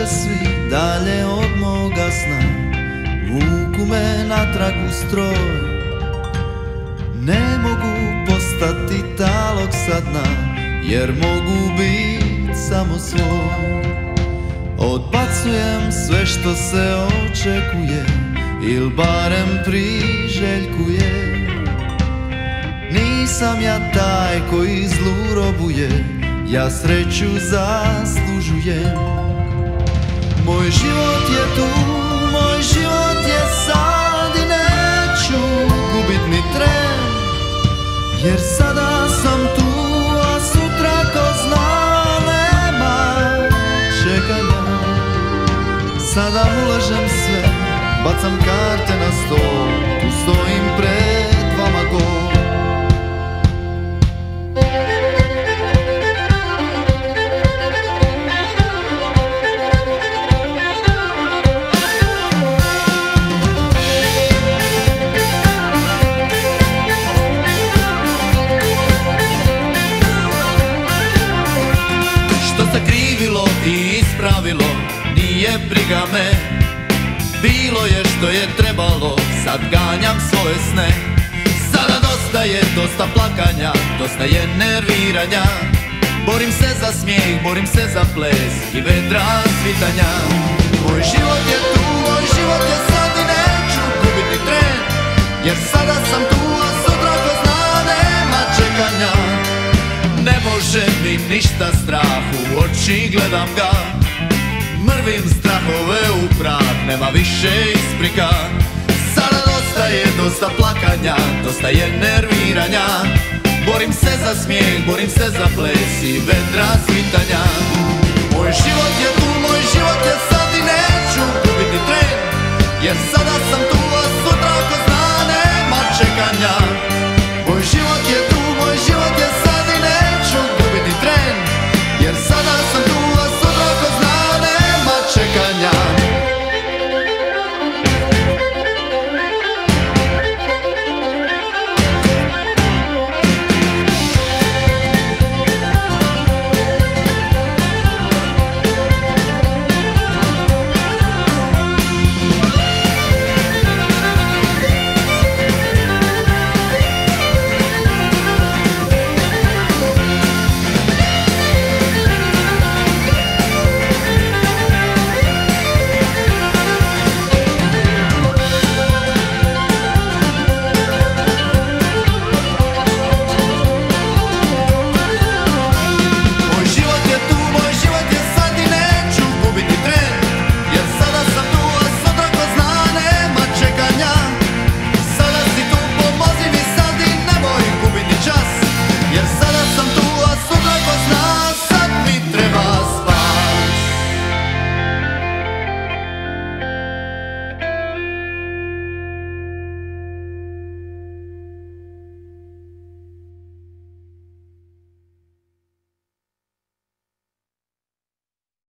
noće svi dalje od moga sna. Vuku me natrag u stroj. Ne mogu postati talog sa dna Jer mogu bit samo svoj. Odbacujem sve što se očekuje Il barem priželjkuje. Nisam ja taj koji zlu robuje Ja sreću zaslužujem Jer sada sam tu, a sutra ko zna nema čekanja. Sada ulažem sve, bacam karte na stol i ispravilo Nije briga me. Bilo je što je trebalo Sad ganjam svoje sne. Sada dosta je, dosta plakanja Dosta je nerviranja. Borim se za smijeh, borim se za ples I vedra svitanja. Moj život je tu, moj život je ništa strah u oči gledam ga. Mrvim strahove u prah, nema više isprika. Sada dosta je, dosta plakanja, dosta je nerviranja. Borim se za smijeh, borim se za ples i vedra svitanja Moj život je tu, moj život je sad i neću gubiti tren. Jer sada sam tu, a sutra ko zna nema čekanja